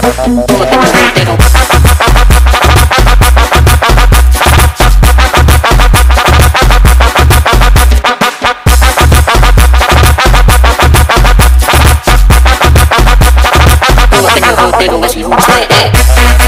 Digo, digo, digo, digo, digo, digo,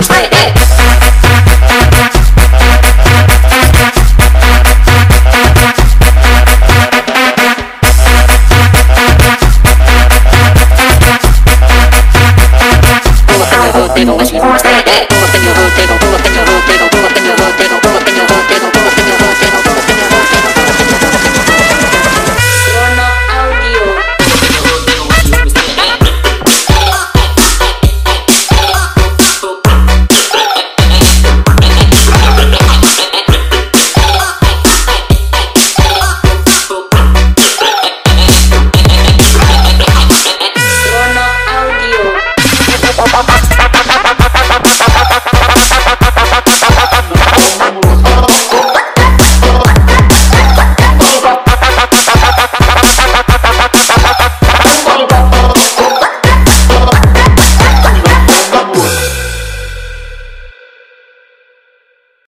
I Okay.